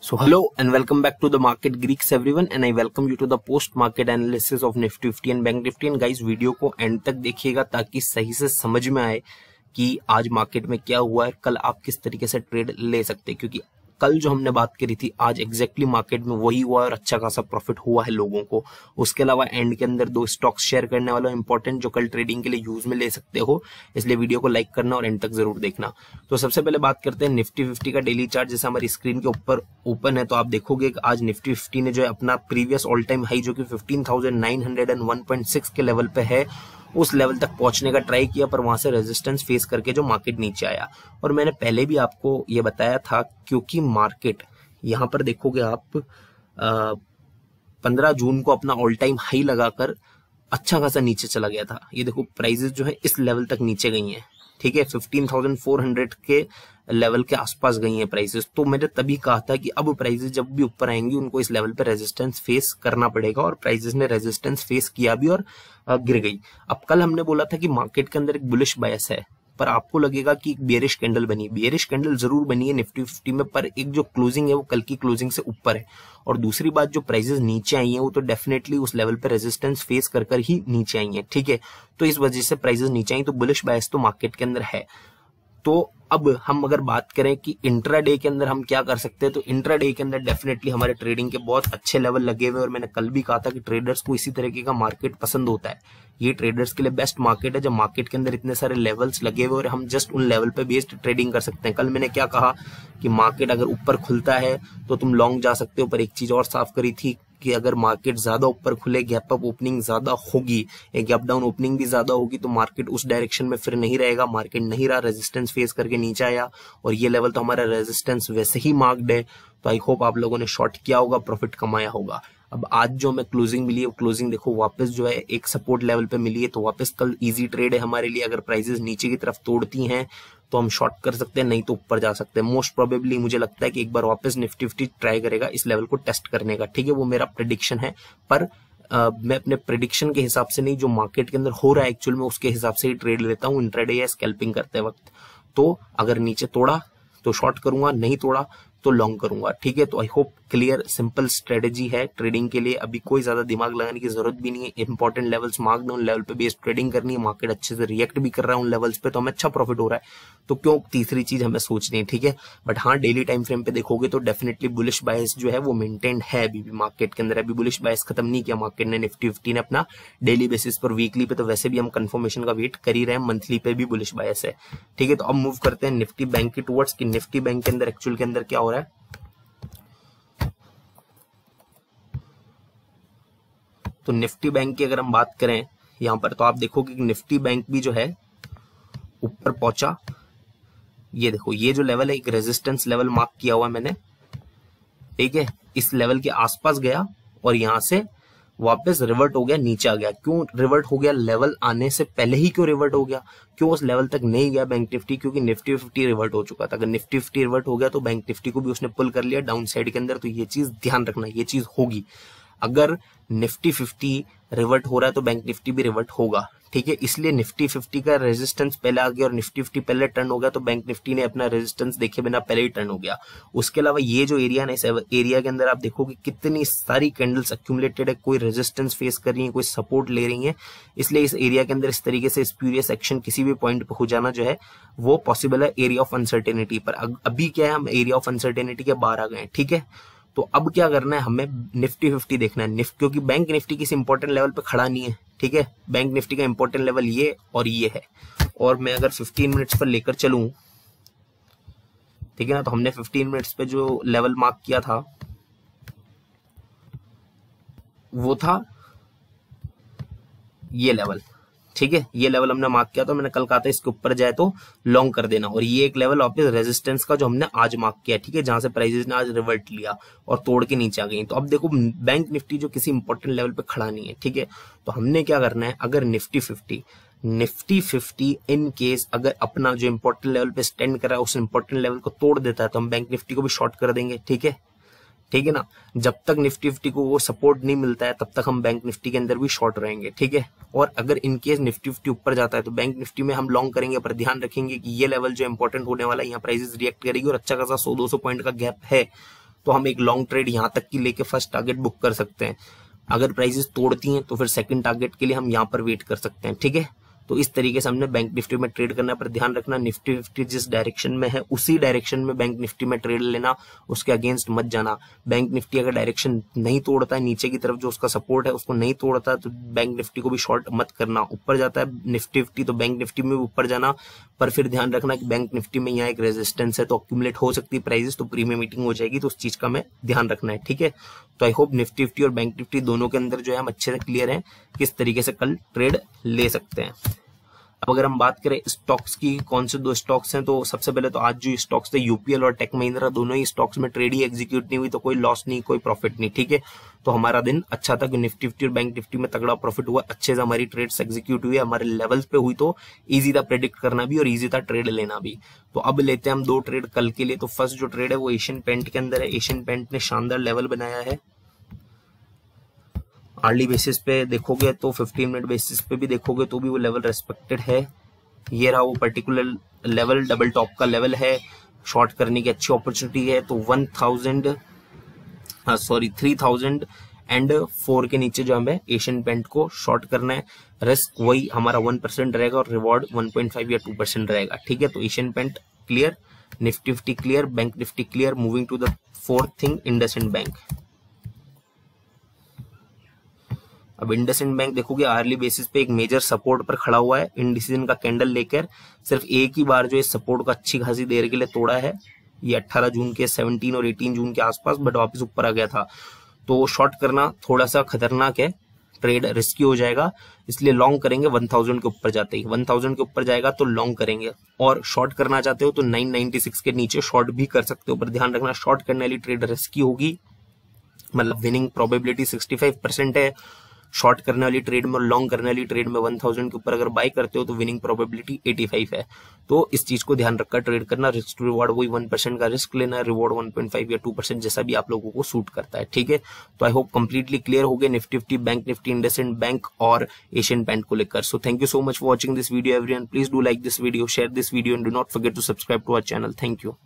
So hello and welcome back to the market Greeks everyone and I welcome you to the post market analysis of Nifty 50 and Bank Nifty and guys video को end तक देखिएगा ताकि सही से समझ में आए कि आज मार्केट में क्या हुआ है कल आप किस तरीके से ट्रेड ले सकते हैं क्योंकि कल जो हमने बात करी थी, आज एग्जैक्टली मार्केट में वही हुआ और अच्छा खासा प्रॉफिट हुआ है लोगों को। उसके अलावा एंड के अंदर दो स्टॉक्स शेयर करने वाला इंपॉर्टेंट जो कल ट्रेडिंग के लिए यूज़ में ले सकते हो, इसलिए वीडियो को लाइक करना और एंड तक ज़रूर देखना। तो सबसे पहले बात करते हैं निफ्टी फिफ्टी का डेली चार्ट जैसे हमारी स्क्रीन के ऊपर ओपन है तो आप देखोगे आज निफ्टी फिफ्टी ने जो है अपना प्रीवियस ऑल टाइम हाई जो कि फिफ्टीन के लेवल पे है उस लेवल तक पहुँचने का ट्राई किया, पर वहाँ से रेजिस्टेंस फेस करके जो मार्केट नीचे आया। और मैंने पहले भी आपको ये बताया था, क्योंकि मार्केट यहाँ पर देखोगे आप पंद्रह जून को अपना ऑल टाइम हाई लगाकर अच्छा खासा नीचे चला गया था। ये देखो प्राइजेस जो है इस लेवल तक नीचे गई हैं। ठीक है 15,400 के लेवल के आसपास गई हैं प्राइसेस तो मैंने तभी कहा था कि अब प्राइसेस जब भी ऊपर आएँगी उनको इस लेवल पे रेजिस्टेंस फेस करना पड़ेगा और प्राइसेस ने रेजिस्टेंस फेस किया भी और गिर गई। अब कल हमने बोला था कि मार्केट के अंदर एक बुलिश बायस है। पर आपको लगेगा कि एक बियरिश कैंडल बनी बियरिश कैंडल ज़रूर बनी है निफ्टी फिफ्टी में, पर एक जो क्लोजिंग है वो कल की क्लोजिंग से ऊपर है। और दूसरी बात, जो प्राइजेस नीचे आई है, वो तो डेफिनेटली उस लेवल पर रेजिस्टेंस फेस कर कर ही नीचे आई है, ठीक है? तो इस वजह से प्राइजेस नीचे आई तो बुलिश बायस तो मार्केट के अंदर है। तो अब हम अगर बात करें कि इंट्रा डे के अंदर हम क्या कर सकते हैं तो इंट्रा डे के अंदर डेफिनेटली हमारे ट्रेडिंग के बहुत अच्छे लेवल लगे हुए और मैंने कल भी कहा था कि ट्रेडर्स को इसी तरीके का मार्केट पसंद होता है। ये ट्रेडर्स के लिए बेस्ट मार्केट है, जब मार्केट के अंदर इतने सारे लेवल्स लगे हुए और हम जस्ट उन लेवल पे बेस्ड ट्रेडिंग कर सकते हैं। कल मैंने क्या कहा कि मार्केट अगर ऊपर खुलता है तो तुम लॉन्ग जा सकते हो, पर एक चीज़ और साफ़ करी थी कि अगर मार्केट ज़्यादा ऊपर खुले गैप अप ओपनिंग ज़्यादा होगी, या गैप डाउन ओपनिंग भी ज़्यादा होगी तो मार्केट उस डायरेक्शन में फिर नहीं रहेगा। मार्केट नहीं रहा रेजिस्टेंस फेस करके नीचे आया। और ये लेवल तो हमारा रेजिस्टेंस वैसे ही मार्क्ड है। तो आई होप आप लोगों ने शॉर्ट किया होगा प्रॉफिट कमाया होगा। अब आज जो हमें क्लोजिंग मिली है क्लोजिंग देखो वापस जो है एक सपोर्ट लेवल पे मिली है तो वापस कल इजी ट्रेड है हमारे लिए। अगर प्राइसेस नीचे की तरफ़ तोड़ती हैं तो हम शॉर्ट कर सकते हैं नहीं तो ऊपर जा सकते हैं। मोस्ट प्रोबेबली मुझे लगता है कि एक बार वापस निफ्टी फिफ्टी ट्राई करेगा इस लेवल को टेस्ट करने का। ठीक है वो मेरा प्रडिक्शन है पर Uh, मैं अपने प्रिडिक्शन के हिसाब से नहीं जो मार्केट के अंदर हो रहा है एक्चुअल में उसके हिसाब से ही ट्रेड लेता हूँ। इंट्राडे या स्कैल्पिंग करते वक्त। तो अगर नीचे तोड़ा तो शॉर्ट करूँगा नहीं तोड़ा तो लॉन्ग करूँगा। ठीक है तो I hope clear simple strategy है ट्रेडिंग के लिए। अभी कोई ज़्यादा दिमाग लगाने की ज़रूरत भी नहीं है। Important levels mark down level पे बेस्ड ट्रेडिंग करनी है। मार्केट अच्छे से रिएक्ट भी कर रहा है उन लेवल्स पे तो हमें अच्छा प्रॉफिट हो रहा है। तो क्यों? तीसरी चीज़ हमें सोचनी है, ठीक है? बट हाँ डेली टाइम फ्रेम पे देखोगे तो डेफिनेटली बुलिश बायस जो है वो मेंटेन है अभी भी मार्केट के अंदर। अभी बुलिश बायस खत्म नहीं किया मार्केट ने निफ्टी फिफ्टी ने अपना। डेली बेसिस पर वीकली पे तो वैसे भी हम कंफर्मेशन का वेट कर ही रहे हैं। मंथली पे भी बुलिश बायस है। ठीक है तो अब मूव करते हैं निफ्टी बैंक के टूवर्ड्स की निफ्टी बैंक के अंदर एक्चुअल के अंदर क्या हो रहा है। तो निफ्टी बैंक की अगर हम बात करें, यहाँ पर तो आप देखोगे कि निफ्टी बैंक भी जो है ऊपर पहुँचा। ये देखो, ये जो लेवल है, एक रेजिस्टेंस लेवल मार्क किया हुआ मैंने। ठीक है? इस लेवल के आसपास गया और यहाँ से वापस रिवर्ट हो गया, नीचे आ गया। क्यों रिवर्ट हो गया? लेवल आने से पहले ही क्यों रिवर्ट हो गया? क्यों उस लेवल तक नहीं गया बैंक निफ्टी क्योंकि निफ्टी फिफ्टी रिवर्ट हो चुका था। अगर निफ्टी फिफ्टी रिवर्ट हो गया तो बैंक निफ्टी को भी उसने पुल कर लिया डाउन साइड के अंदर। तो ये चीज़ ध्यान रखना, ये चीज़ होगी। अगर निफ्टी फिफ्टी रिवर्ट हो रहा है तो बैंक निफ्टी भी रिवर्ट होगा। ठीक है, इसलिए निफ्टी फिफ्टी का रेजिस्टेंस पहले आ गया और निफ्टी फिफ्टी पहले टर्न हो गया तो बैंक निफ्टी ने अपना रेजिस्टेंस देखे बिना पहले ही टर्न हो गया। उसके अलावा ये जो एरिया ना, इस एरिया के अंदर आप देखोगे कितनी सारी कैंडल्स अक्यूमुलेटेड है, कोई रेजिस्टेंस फेस कर रही है, कोई सपोर्ट ले रही है। इसलिए इस एरिया के अंदर इस तरीके से स्प्यूरियस एक्शन किसी भी पॉइंट पर हो जाना जो है, वो पॉसिबल है एरिया ऑफ़ अनसर्टेनिटी पर। अभी क्या है, हम एरिया ऑफ़ अनसर्टेनिटी के बाहर आ गए ठीक है? तो अब क्या करना है, हमें निफ्टी फिफ्टी देखना है। निफ्ट क्योंकि बैंक निफ्टी किसी इंपॉर्टेंट लेवल पे खड़ा नहीं है। ठीक है? बैंक निफ्टी का इंपॉर्टेंट लेवल ये और ये है। और मैं अगर 15 मिनट्स पर लेकर चलू, ठीक है ना? तो हमने 15 मिनट्स पे जो लेवल मार्क किया था, वो था ये लेवल ठीक है, ये लेवल हमने मार्क किया तो मैंने कल कहा था इसके ऊपर जाए तो लॉन्ग कर देना। और ये एक लेवल ऑफ़िस रेजिस्टेंस का जो हमने आज मार्क किया ठीक है, जहाँ से प्राइजेस ने आज रिवर्ट लिया और तोड़ के नीचे आ गई। तो अब देखो बैंक निफ्टी जो किसी इंपॉर्टेंट लेवल पे खड़ा नहीं है, ठीक है? तो हमने क्या करना है, अगर nifty fifty nifty fifty in case अगर अपना जो इंपॉर्टेंट लेवल पे स्टैंड करा उस इंपॉर्टेंट लेवल को तोड़ देता है तो हम बैंक निफ्टी को भी शॉर्ट कर देंगे, ठीक है? ठीक है ना? जब तक निफ्टी फिफ्टी को वो सपोर्ट नहीं मिलता है, तब तक हम बैंक निफ्टी के अंदर भी शॉर्ट रहेंगे, ठीक है? और अगर इनकेस निफ्टी फिफ्टी ऊपर जाता है तो बैंक निफ्टी में हम लॉन्ग करेंगे, पर ध्यान रखेंगे कि ये लेवल जो इंपॉर्टेंट होने वाला है, यहाँ प्राइसेस रिएक्ट करेगी और अच्छा खासा सौ दो पॉइंट का गैप है तो हम एक लॉन्ग ट्रेड यहाँ तक की लेके फ़र्स्ट टारगेट बुक कर सकते हैं। अगर प्राइसेस तोड़ती हैं तो फिर सेकंड टारगेट के लिए हम यहाँ पर वेट कर सकते हैं, ठीक है? तो इस तरीके से हमने बैंक निफ्टी में ट्रेड करना पर ध्यान रखना, निफ्टी निफ्टी जिस डायरेक्शन में है, उसी डायरेक्शन में बैंक निफ्टी में ट्रेड लेना, उसके अगेंस्ट मत जाना। बैंक निफ्टी अगर डायरेक्शन नहीं तोड़ता है, नीचे की तरफ़ जो उसका सपोर्ट है, उसको नहीं तोड़ता तो बैंक निफ्टी को भी शॉर्ट मत करना। ऊपर जाता है निफ्टी निफ्टी तो बैंक निफ्टी में भी ऊपर जाना। पर फिर ध्यान रखना कि बैंक निफ्टी में यहाँ एक रेजिस्टेंस है तो अक्यूमुलेट हो सकती है प्राइजेस तो प्रीमियम मीटिंग हो जाएगी तो उस चीज़ का हमें ध्यान रखना है, ठीक है? तो आई होप निफ्टी निफ्टी और बैंक निफ्टी दोनों के अंदर जो है हम अच्छे से क्लियर है, किस तरीके से कल ट्रेड ले सकते हैं। अब अगर हम बात करें स्टॉक्स की, कौन से दो स्टॉक्स हैं तो सबसे पहले तो आज जो स्टॉक्स थे यूपीएल और टेक महिंद्रा दोनों ही स्टॉक्स में ट्रेड ही एग्जीक्यूट नहीं हुई तो कोई लॉस नहीं, कोई प्रॉफिट नहीं, ठीक है? तो हमारा दिन अच्छा था कि निफ्टी निफ्टी और बैंक निफ्टी में तगड़ा प्रॉफिट हुआ, अच्छे से हमारी ट्रेड्स एग्जीक्यूट हुई, हमारे लेवल्स पे हुई तो ईजी था प्रेडिक्ट करना भी और ईजी था ट्रेड लेना भी। तो अब लेते हैं हम दो ट्रेड कल के लिए तो फ़र्स्ट जो ट्रेड है वो एशियन पेंट के अंदर है। एशियन पेंट ने शानदार लेवल बनाया है। आर्ली बेसिस पे देखोगे तो 15 मिनट बेसिस पे भी देखोगे तो भी वो लेवल रेस्पेक्टेड है। ये रहा वो पर्टिकुलर लेवल डबल टॉप का लेवल है। शॉर्ट करने की अच्छी अपॉर्चुनिटी है तो one thousand sorry three thousand and four के नीचे जो हमें एशियन पेंट को शॉर्ट करना है। रिस्क वही हमारा वन परसेंट रहेगा और रिवॉर्ड वन पॉइंट फाइव या टू परसेंट रहेगा। ठीक है तो Asian paint clear nifty nifty clear bank nifty clear moving to the fourth thing Indus and bank अब इंडसेंड बैंक देखोगे आर्ली बेसिस पे एक मेजर सपोर्ट पर खड़ा हुआ है। इंडिसीजन का कैंडल लेकर सिर्फ़ एक ही बार जो इस सपोर्ट को अच्छी खासी देर के लिए तोड़ा है। ये 18 जून के 17 और 18 जून के आसपास बट वापस ऊपर आ गया था। तो शॉर्ट करना थोड़ा सा खतरनाक है। ट्रेड रिस्की हो जाएगा। इसलिए लॉन्ग करेंगे 1000 के ऊपर जाते ही। 1000 के ऊपर जाएगा तो लॉन्ग करेंगे। और शॉर्ट करना चाहते हो तो 996 के नीचे शॉर्ट भी कर सकते हो, पर ध्यान रखना शॉर्ट करने वाली ट्रेड रिस्की होगी। मतलब विनिंग प्रोबेबिलिटी 65 परसेंट है। शॉर्ट करने वाली ट्रेड में और लॉन्ग करने वाली ट्रेड में 1000 के ऊपर अगर बाय करते हो तो विनिंग प्रोबेबिलिटी 85 है। तो इस चीज़ को ध्यान रखकर ट्रेड करना रिस्क रिवॉर्ड वही वन परसेंट का रिस्क लेना रिवॉर्ड 1.5 या टू परसेंट जैसा भी आप लोगों को सूट करता है, ठीक है? तो आई होप कंप्लीटली क्लियर हो गए nifty nifty bank nifty IndusInd bank और एशियन बैंक को लेकर। So thank you so much for watching this video every please do like this video share this video and do not forget to subscribe to our channel thank you